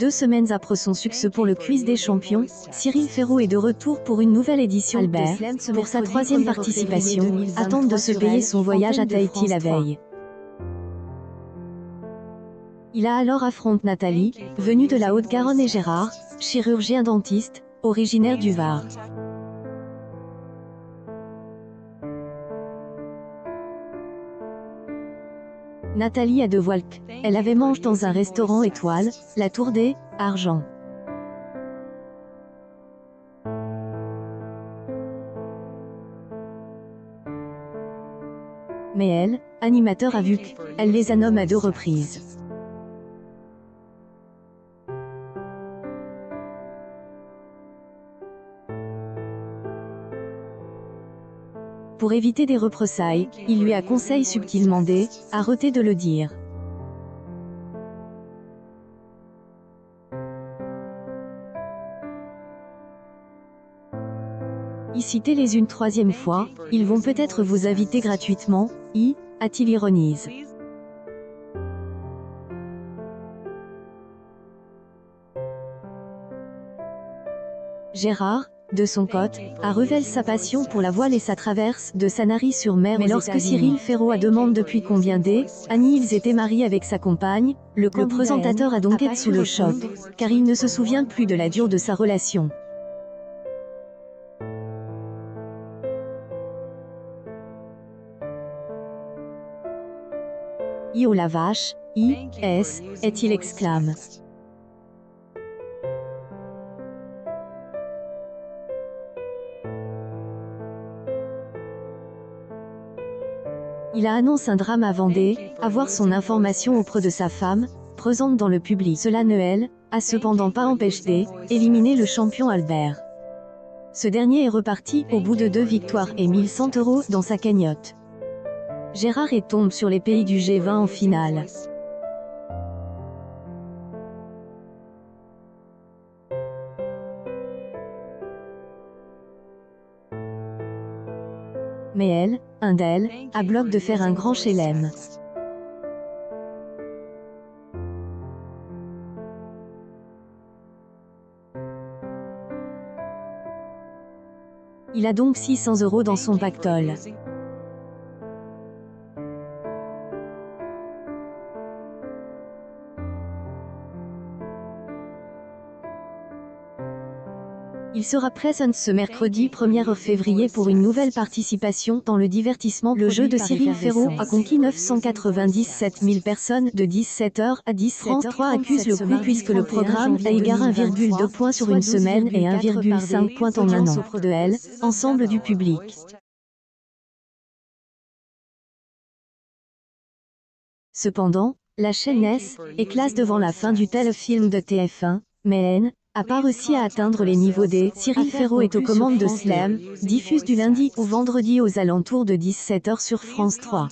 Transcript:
Deux semaines après son succès pour le quiz des champions, Cyril Ferraud est de retour pour une nouvelle édition Albert, pour sa troisième participation, attente de se payer son voyage à Tahiti la veille. Il a alors affronté Nathalie, venue de la Haute-Garonne et Gérard, chirurgien dentiste, originaire du Var. Nathalie a de voiles. Elle avait mangé dans un restaurant étoile, la Tour des Argent. Mais elle, animateur a vu qu'elle les a nommés à deux reprises. Pour éviter des représailles, il lui a conseillé subtilement arrêtez de le dire. Y citer les une troisième fois, ils vont peut-être vous inviter gratuitement, y, a-t-il ironise. Gérard, de son côté, a révélé sa passion pour la voile et sa traverse de Sanary-sur-Mer. Mais lorsque Cyril Ferraud a demandé depuis combien d'années ils étaient mariés avec sa compagne, le, présentateur a donc été sous le choc, car il ne se souvient plus de la dure de sa relation. Io la vache, I, S, est-il exclame. Il a annoncé un drame à Vendée, avoir son information auprès de sa femme, présente dans le public. Cela Noël, a cependant pas empêché d'éliminer le champion Albert. Ce dernier est reparti au bout de deux victoires et 1100 euros dans sa cagnotte. Gérard est tombe sur les pays du G20 en finale. Mais elle, un d'elles, a bloc de faire un grand chelem. Il a donc 600 euros dans son pactole. Il sera présent ce mercredi 1er février pour une nouvelle participation dans le divertissement. Le jeu de Cyril Ferraud a conquis 997 000 personnes de 17h à 10 France 3 accuse le coup puisque le programme a égard 1,2 points sur une semaine et 1,5 points en un an. De elle, ensemble du public. Cependant, la chaîne S est classe devant la fin du téléfilm de TF1, mais N a pas réussi à atteindre les niveaux des Cyril Ferraud est aux commandes de Slam, diffuse du lundi au vendredi aux alentours de 17h sur France 3.